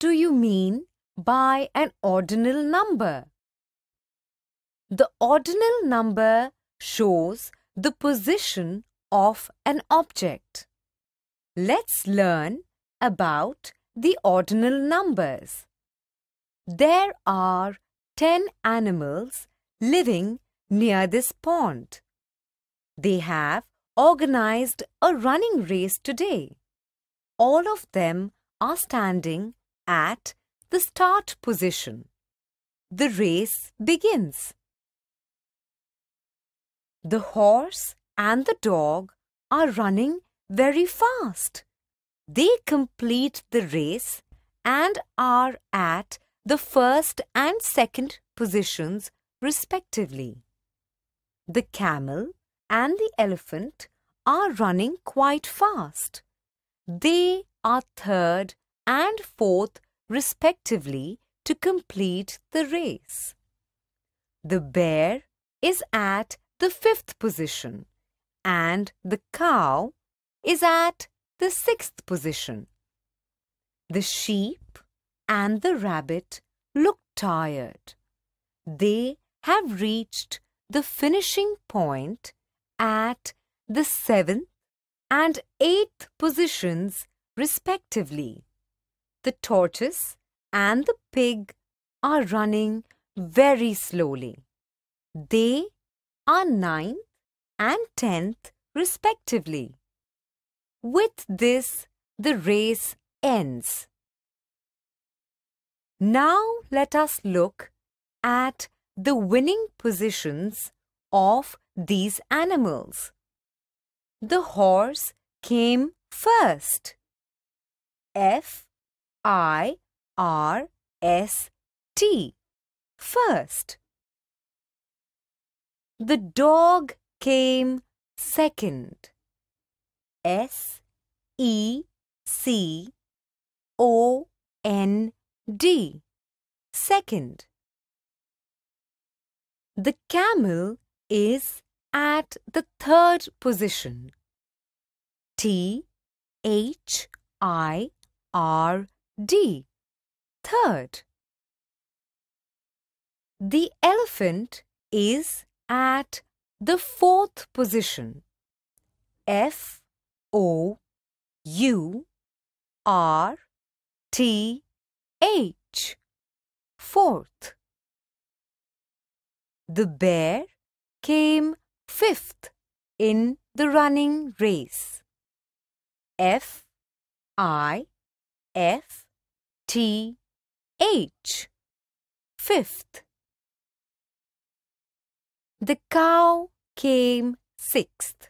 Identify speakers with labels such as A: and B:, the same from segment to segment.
A: do you mean by an ordinal number? The ordinal number shows the position of an object. Let's learn about the ordinal numbers. There are 10 animals living near this pond. They have organized a running race today. All of them are standing at the start position. The race begins. The horse and the dog are running very fast. They complete the race and are at the first and second positions respectively. The camel and the elephant are running quite fast. They are third and fourth respectively to complete the race. The bear is at the fifth position and the cow is at the sixth position. The sheep and the rabbit look tired. They have reached the finishing point at the seventh and eighth positions respectively. The tortoise and the pig are running very slowly. They are ninth and tenth respectively. With this, the race ends. Now let us look at the winning positions of these animals. The horse came first. F I R S T first. The dog came second. S E C O N D second. The camel is at the third position. T H I R D third. The elephant is at the fourth position. F O U R T H fourth. The bear came fifth in the running race. F I F T H fifth. The cow came sixth.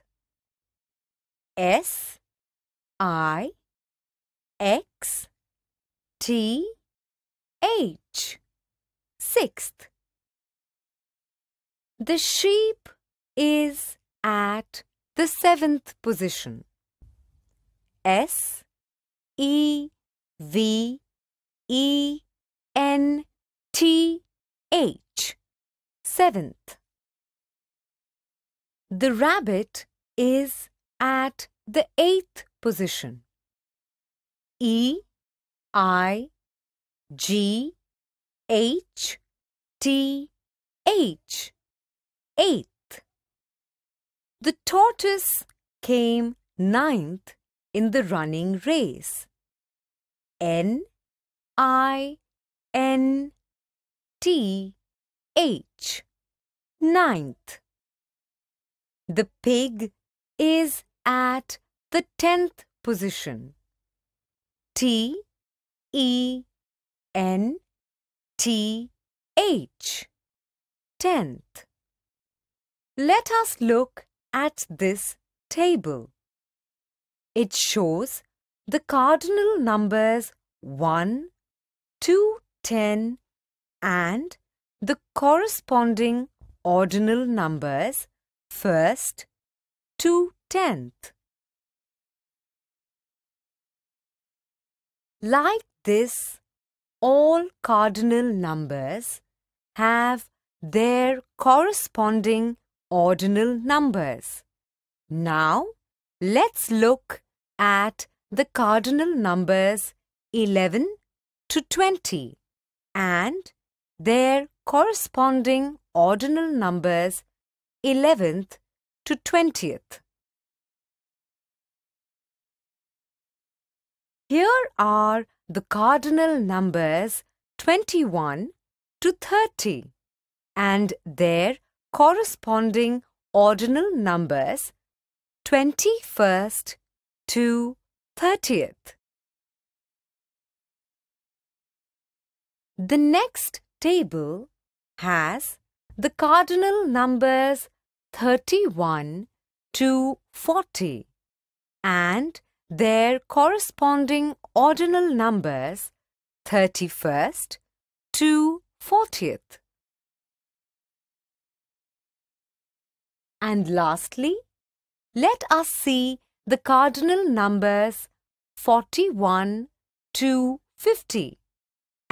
A: S I X T H sixth. The sheep is at the seventh position. S E V E N T H seventh. The rabbit is at the eighth position. E I G H T H eighth. The tortoise came ninth in the running race. N I N T H ninth. The pig is at the tenth position. T E N T H tenth. Let us look at this table. It shows the cardinal numbers 1, 2, 10 and the corresponding ordinal numbers first to tenth. Like this, all cardinal numbers have their corresponding ordinal numbers. Now, let's look at the cardinal numbers 11, to 20 and their corresponding ordinal numbers 11th to 20th. Here are the cardinal numbers 21 to 30 and their corresponding ordinal numbers 21st to 30th. The next table has the cardinal numbers 31 to 40 and their corresponding ordinal numbers 31st to 40th. And lastly, let us see the cardinal numbers 41 to 50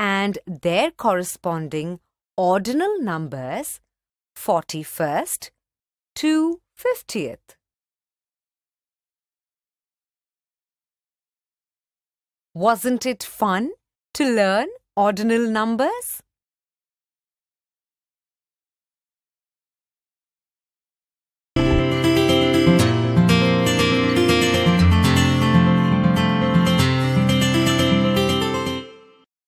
A: and their corresponding ordinal numbers 41st to 50th. Wasn't it fun to learn ordinal numbers?